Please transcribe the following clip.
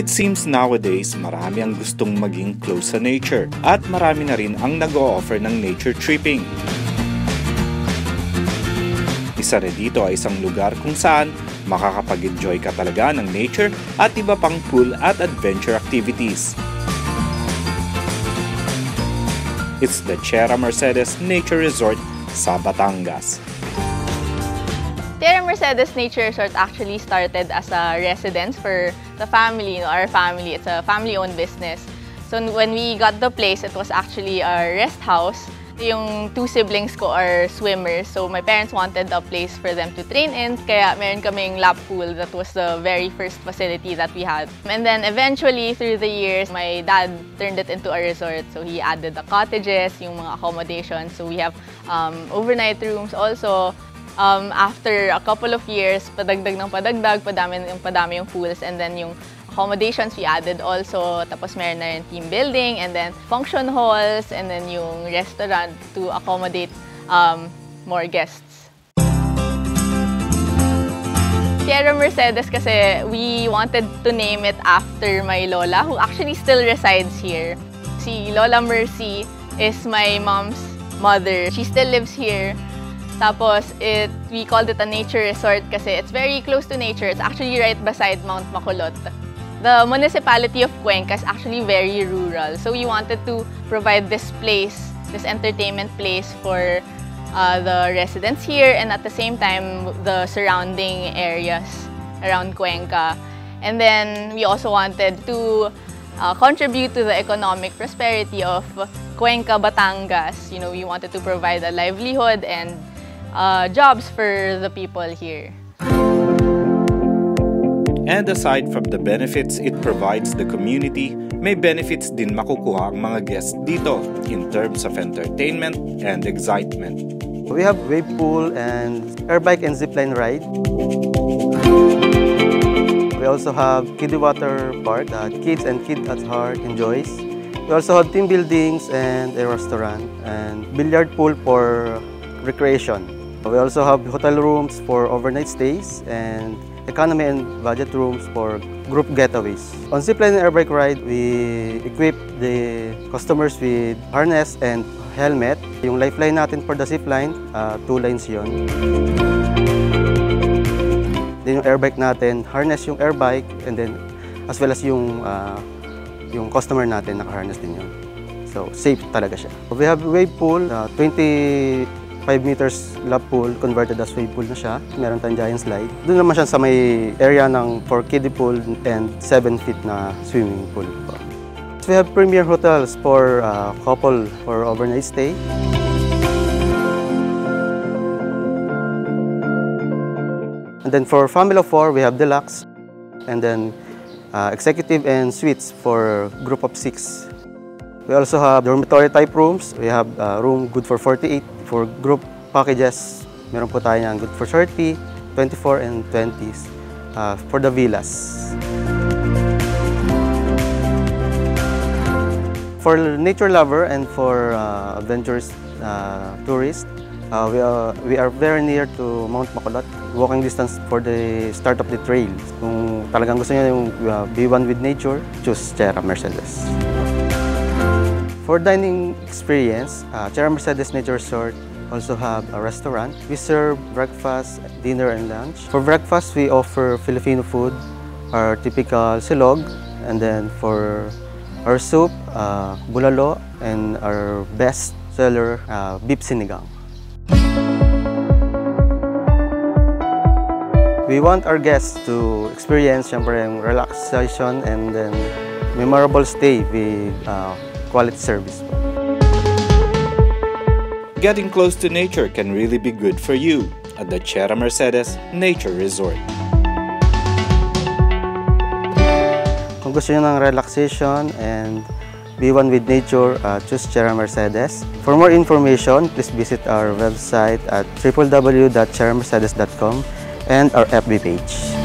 It seems nowadays marami ang gustong maging close sa nature at marami na rin ang nag-o-offer ng nature tripping. Isa rin dito ay isang lugar kung saan makakapag-enjoy ka talaga ng nature at iba pang pool at adventure activities. It's the Chera Mercedes Nature Resort sa Batangas. Tierra Mercedes Nature Resort actually started as a residence for the family, you know, our family. It's a family-owned business. So when we got the place, it was actually a rest house. Yung two siblings ko are swimmers, so my parents wanted a place for them to train in. Kaya meron kaming lap pool. That was the very first facility that we had. And then eventually, through the years, my dad turned it into a resort. So he added the cottages, yung mga accommodations. So we have um, overnight rooms also. Um, after a couple of years, padagdag ng padagdag, padami yung padami yung pools, and then yung accommodations we added also, tapos meron na rin team building, and then function halls, and then yung restaurant to accommodate um, more guests. Sierra Mercedes kasi we wanted to name it after my lola who actually still resides here. Si Lola Mercy is my mom's mother. She still lives here. Tapos, it, we called it a nature resort kasi it's very close to nature. It's actually right beside Mount Maculot. The municipality of Cuenca is actually very rural. So we wanted to provide this place, this entertainment place for uh, the residents here and at the same time the surrounding areas around Cuenca. And then we also wanted to uh, contribute to the economic prosperity of Cuenca, Batangas. You know, we wanted to provide a livelihood and uh, jobs for the people here. And aside from the benefits it provides the community, may benefits din makukuha ang mga guests dito in terms of entertainment and excitement. We have wave pool and air bike and zipline ride. We also have kiddie water park that kids and kid at heart enjoys. We also have team buildings and a restaurant and billiard pool for recreation. We also have hotel rooms for overnight stays and economy and budget rooms for group getaways. On zipline and airbike ride, we equip the customers with harness and helmet. Yung lifeline natin for the zipline, uh, two lines yon. Then yung airbike natin, harness yung airbike and then as well as yung uh, yung customer natin naka-harness din yun. So safe talaga siya. We have wave pool, uh, 20 5 meters lap pool, converted as wave pool na siya. Meron tayong giant slide. Doon naman siya sa may area ng for kiddie pool and 7 feet na swimming pool we have premier hotels for uh, couple for overnight stay. And then for family of four, we have deluxe. And then uh, executive and suites for group of six. We also have dormitory type rooms. We have a room good for 48 For group packages, meron po tayo ng good for 30, 24, and 20s uh, for the villas. For nature lover and for uh, adventurous uh, tourists, uh, we, are, we are very near to Mount Makulot. Walking distance for the start of the trail. Kung talagang gusto niyo yung uh, be one with nature, choose Sierra Mercedes. For dining experience, uh, Tierra Mercedes Nature Resort also have a restaurant. We serve breakfast, dinner, and lunch. For breakfast, we offer Filipino food, our typical silog, and then for our soup, uh, bulalo, and our best seller, uh, beef sinigang. We want our guests to experience syempre, relaxation and then memorable stay with uh, quality service po. Getting close to nature can really be good for you at the Tierra Mercedes Nature Resort. Kung gusto nyo ng relaxation and be one with nature, uh, choose Tierra Mercedes. For more information, please visit our website at www.tierramercedes.com and our FB page.